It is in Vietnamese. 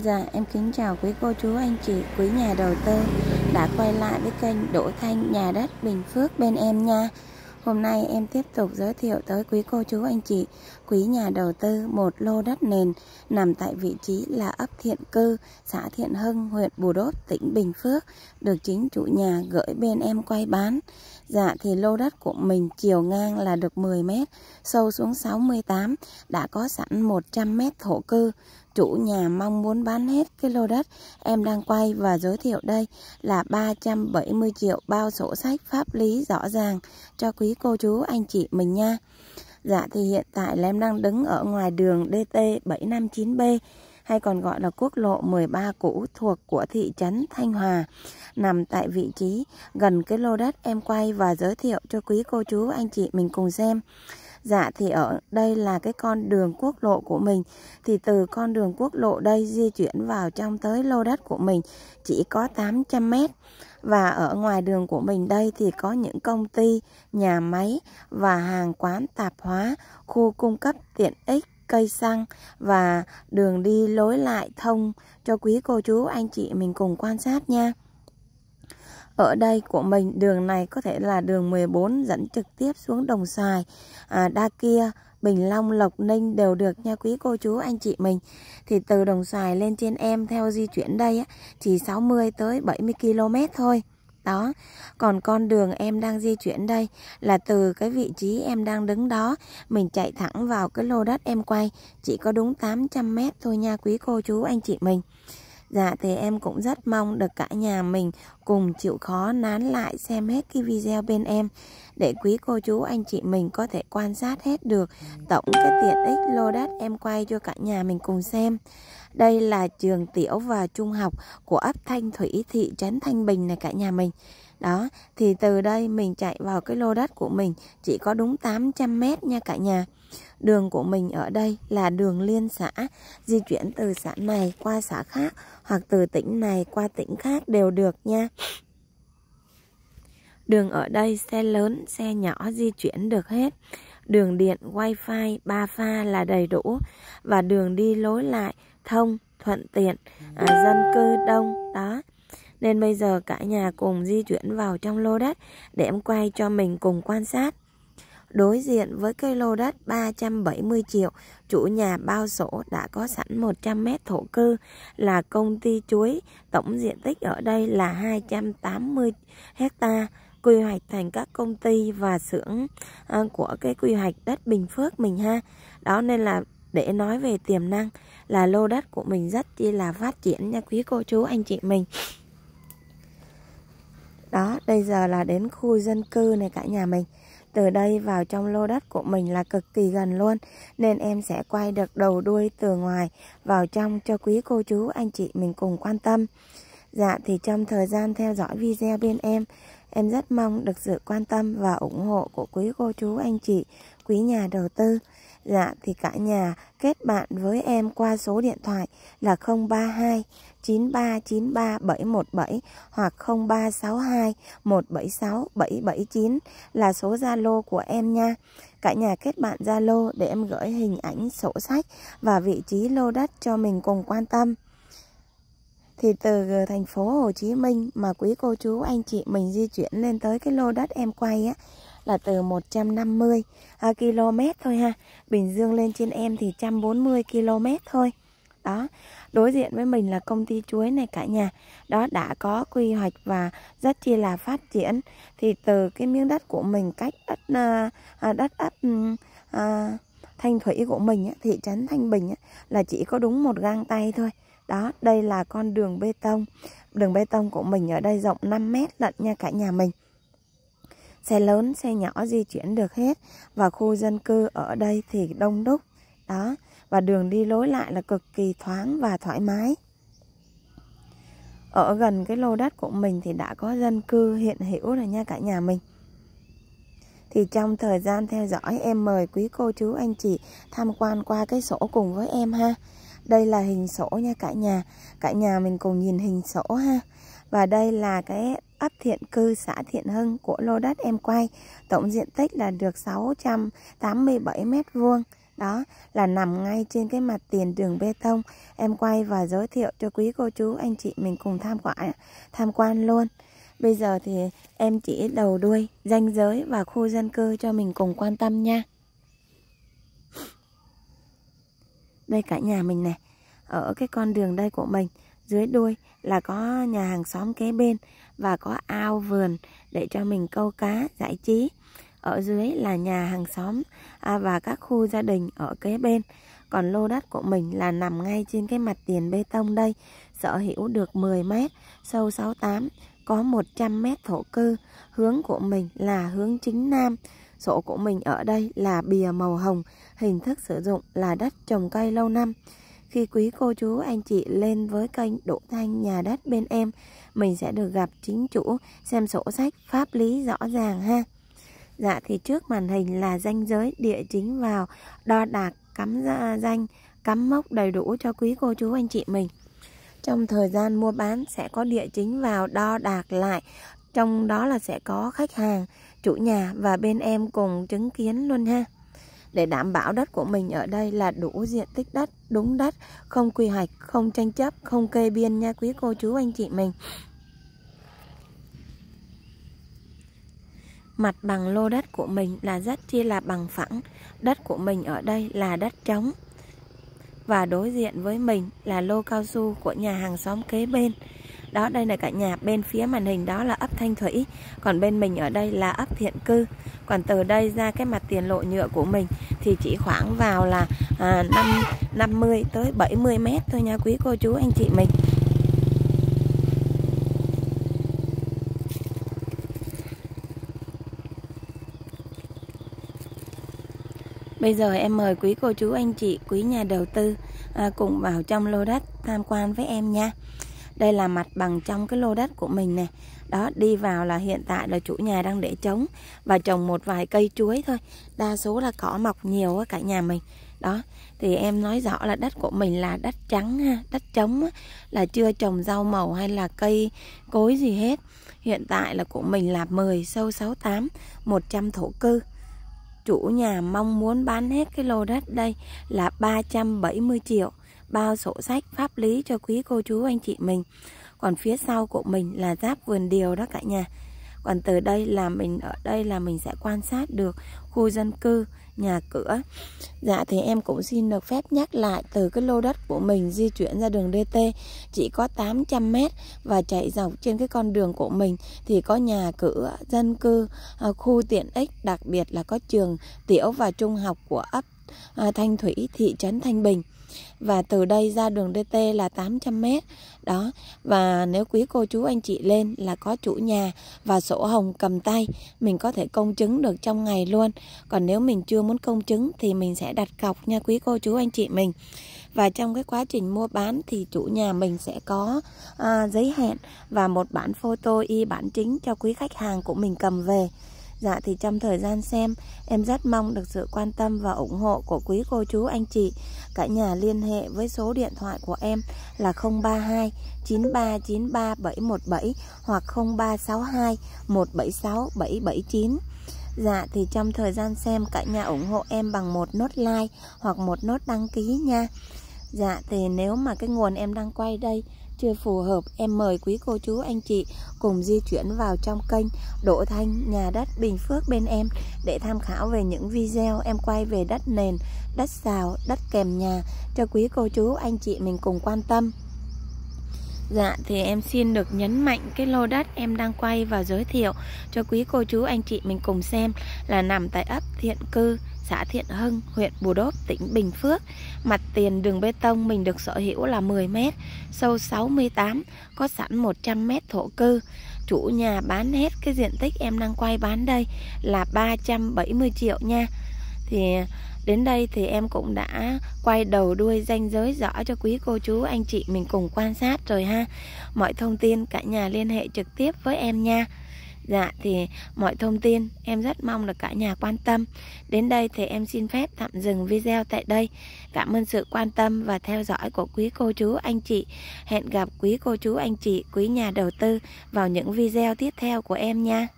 Dạ, em kính chào quý cô chú anh chị, quý nhà đầu tư đã quay lại với kênh Đỗ Thanh Nhà đất Bình Phước bên em nha. Hôm nay em tiếp tục giới thiệu tới quý cô chú anh chị, quý nhà đầu tư một lô đất nền nằm tại vị trí là ấp Thiện Cư, xã Thiện Hưng, huyện Bù Đốp, tỉnh Bình Phước, được chính chủ nhà gửi bên em quay bán. Dạ thì lô đất của mình chiều ngang là được 10 mét, sâu xuống 68, đã có sẵn 100 mét thổ cư. Chủ nhà mong muốn bán hết cái lô đất em đang quay và giới thiệu đây là 370 triệu bao sổ sách pháp lý rõ ràng cho quý cô chú, anh chị mình nha. Dạ thì hiện tại là em đang đứng ở ngoài đường DT 759B hay còn gọi là quốc lộ 13 cũ thuộc của thị trấn Thanh Hòa nằm tại vị trí gần cái lô đất em quay và giới thiệu cho quý cô chú, anh chị mình cùng xem. Dạ thì ở đây là cái con đường quốc lộ của mình Thì từ con đường quốc lộ đây di chuyển vào trong tới lô đất của mình Chỉ có 800 mét Và ở ngoài đường của mình đây thì có những công ty, nhà máy và hàng quán tạp hóa Khu cung cấp tiện ích cây xăng và đường đi lối lại thông cho quý cô chú anh chị mình cùng quan sát nha. Ở đây của mình đường này có thể là đường 14 dẫn trực tiếp xuống Đồng Xoài, à, Đa Kia, Bình Long, Lộc Ninh đều được nha quý cô chú anh chị mình. Thì từ Đồng Xoài lên trên em theo di chuyển đây á, chỉ 60 tới 70 km thôi. Đó, còn con đường em đang di chuyển đây là từ cái vị trí em đang đứng đó, mình chạy thẳng vào cái lô đất em quay, chỉ có đúng 800m thôi nha quý cô chú anh chị mình. Dạ thì em cũng rất mong được cả nhà mình cùng chịu khó nán lại xem hết cái video bên em, để quý cô chú anh chị mình có thể quan sát hết được tổng cái tiện ích lô đất em quay cho cả nhà mình cùng xem. Đây là trường tiểu và trung học của ấp Thanh Thủy, thị trấn Thanh Bình này cả nhà mình. Đó, thì từ đây mình chạy vào cái lô đất của mình chỉ có đúng 800 mét nha cả nhà. Đường của mình ở đây là đường liên xã, di chuyển từ xã này qua xã khác hoặc từ tỉnh này qua tỉnh khác đều được nha. Đường ở đây xe lớn, xe nhỏ di chuyển được hết. Đường điện, wifi, ba pha là đầy đủ và đường đi lối lại thông, thuận tiện, à, dân cư đông đó. Nên bây giờ cả nhà cùng di chuyển vào trong lô đất để em quay cho mình cùng quan sát. Đối diện với cây lô đất 370 triệu, chủ nhà bao sổ đã có sẵn 100 mét thổ cư là công ty chuối. Tổng diện tích ở đây là 280 hecta quy hoạch thành các công ty và xưởng à, của cái quy hoạch đất Bình Phước mình ha. Đó nên là để nói về tiềm năng là lô đất của mình rất chi là phát triển nha quý cô chú anh chị mình. Bây giờ là đến khu dân cư này cả nhà mình. Từ đây vào trong lô đất của mình là cực kỳ gần luôn, Nên em sẽ quay được đầu đuôi từ ngoài vào trong cho quý cô chú, anh chị mình cùng quan tâm Dạ thì trong thời gian theo dõi video bên em Em rất mong được sự quan tâm và ủng hộ của quý cô chú anh chị, quý nhà đầu tư Dạ thì cả nhà kết bạn với em qua số điện thoại là 032 9393 717 hoặc 0362 176 779 là số Zalo của em nha. Cả nhà kết bạn Zalo để em gửi hình ảnh sổ sách và vị trí lô đất cho mình cùng quan tâm. Thì từ thành phố Hồ Chí Minh mà quý cô chú anh chị mình di chuyển lên tới cái lô đất em quay á là từ 150 à, km thôi ha. Bình Dương lên trên em thì 140 km thôi. Đó, đối diện với mình là công ty chuối này cả nhà. Đó đã có quy hoạch và rất chi là phát triển. Thì từ cái miếng đất của mình cách đất à, à đất ấp ừ, à, Thanh Thủy của mình thị trấn Thanh Bình là chỉ có đúng một gang tay thôi. Đó, đây là con đường bê tông. Đường bê tông của mình ở đây rộng 5 mét lận nha cả nhà mình. Xe lớn, xe nhỏ di chuyển được hết Và khu dân cư ở đây thì đông đúc Đó Và đường đi lối lại là cực kỳ thoáng và thoải mái Ở gần cái lô đất của mình thì đã có dân cư hiện hữu rồi nha cả nhà mình thì trong thời gian theo dõi em mời quý cô chú anh chị tham quan qua cái sổ cùng với em ha. Đây là hình sổ nha cả nhà. Cả nhà mình cùng nhìn hình sổ ha. Và đây là cái ấp Thiện Cư, xã Thiện Hưng của lô đất em quay. Tổng diện tích là được 687 mét vuông. đó là nằm ngay trên cái mặt tiền đường bê tông em quay và giới thiệu cho quý cô chú anh chị mình cùng tham quan tham quan luôn bây giờ thì em chỉ đầu đuôi danh giới và khu dân cư cho mình cùng quan tâm nha đây cả nhà mình này ở cái con đường đây của mình dưới đuôi là có nhà hàng xóm kế bên và có ao vườn để cho mình câu cá giải trí. Ở dưới là nhà hàng xóm à, và các khu gia đình ở kế bên. Còn lô đất của mình là nằm ngay trên cái mặt tiền bê tông đây sở hữu được 10 mét sâu 68 có 100 mét thổ cư. Hướng của mình là hướng chính nam sổ của mình ở đây là bìa màu hồng, hình thức sử dụng là đất trồng cây lâu năm. Khi quý cô chú, anh chị lên với kênh Đỗ Thanh nhà đất bên em, mình sẽ được gặp chính chủ xem sổ sách pháp lý rõ ràng ha. Dạ thì trước màn hình là danh giới địa chính vào, đo đạc, cắm ra, danh, cắm mốc đầy đủ cho quý cô chú, anh chị mình. Trong thời gian mua bán sẽ có địa chính vào đo đạc lại, trong đó là sẽ có khách hàng chủ nhà và bên em cùng chứng kiến luôn ha. Để đảm bảo đất của mình ở đây là đủ diện tích đất, đúng đất, không quy hoạch, không tranh chấp, không kê biên nha quý cô chú anh chị mình. Mặt bằng lô đất của mình là rất chi là bằng phẳng. Đất của mình ở đây là đất trống. Và đối diện với mình là lô cao su của nhà hàng xóm kế bên đó đây là cả nhà. Bên phía màn hình đó là ấp Thanh Thủy. Còn bên mình ở đây là ấp Thiện Cư. Còn từ đây ra cái mặt tiền lộ nhựa của mình thì chỉ khoảng vào là à, 5, 50 tới 70 mét thôi nha quý cô chú anh chị mình. Bây giờ em mời quý cô chú anh chị, quý nhà đầu tư à, cùng vào trong lô đất tham quan với em nha. Đây là mặt bằng trong cái lô đất của mình nè. Đó, đi vào là hiện tại là chủ nhà đang để trống và trồng một vài cây chuối thôi. Đa số là cỏ mọc nhiều á cả nhà mình. Đó, thì em nói rõ là đất của mình là đất trắng ha, đất trống á, là chưa trồng rau màu hay là cây cối gì hết. Hiện tại là của mình là 10 sâu 68, 100 thổ cư chủ nhà mong muốn bán hết cái lô đất đây là 370 triệu bao sổ sách pháp lý cho quý cô chú anh chị mình. Còn phía sau của mình là giáp vườn điều đó cả nhà. Còn từ đây là mình, ở đây là mình sẽ quan sát được khu dân cư, nhà cửa. Dạ thì em cũng xin được phép nhắc lại, từ cái lô đất của mình di chuyển ra đường DT chỉ có 800 mét và chạy dọc trên cái con đường của mình, thì có nhà cửa, dân cư à, khu tiện ích, đặc biệt là có trường tiểu và trung học của ấp à, Thanh Thủy, thị trấn Thanh Bình và từ đây ra đường DT là 800m đó và nếu quý cô chú anh chị lên là có chủ nhà và sổ hồng cầm tay mình có thể công chứng được trong ngày luôn. Còn nếu mình chưa muốn công chứng thì mình sẽ đặt cọc nha quý cô chú anh chị mình. Và trong cái quá trình mua bán thì chủ nhà mình sẽ có à, giấy hẹn và một bản photo y bản chính cho quý khách hàng của mình cầm về. Dạ thì trong thời gian xem, em rất mong được sự quan tâm và ủng hộ của quý cô chú, anh chị. Cả nhà liên hệ với số điện thoại của em là 032 9393 717 hoặc 0362 176 779 Dạ thì trong thời gian xem, cả nhà ủng hộ em bằng một nốt like hoặc một nốt đăng ký nha. Dạ thì nếu mà cái nguồn em đang quay đây chưa phù hợp em mời quý cô chú anh chị cùng di chuyển vào trong kênh Đỗ Thanh nhà đất Bình Phước bên em để tham khảo về những video em quay về đất nền, đất xào, đất kèm nhà cho quý cô chú anh chị mình cùng quan tâm. Dạ thì em xin được nhấn mạnh cái lô đất em đang quay và giới thiệu cho quý cô chú anh chị mình cùng xem là nằm tại ấp Thiện Cư, xã Thiện Hưng, huyện Bù Đốp, tỉnh Bình Phước. Mặt tiền đường bê tông mình được sở hữu là 10 m, sâu 68, có sẵn 100 m thổ cư. Chủ nhà bán hết cái diện tích em đang quay bán đây là 370 triệu nha. Thì Đến đây thì em cũng đã quay đầu đuôi danh giới rõ cho quý cô chú anh chị mình cùng quan sát rồi ha Mọi thông tin cả nhà liên hệ trực tiếp với em nha Dạ thì mọi thông tin em rất mong là cả nhà quan tâm. Đến đây thì em xin phép tạm dừng video tại đây. Cảm ơn sự quan tâm và theo dõi của quý cô chú anh chị. Hẹn gặp quý cô chú anh chị, quý nhà đầu tư vào những video tiếp theo của em nha.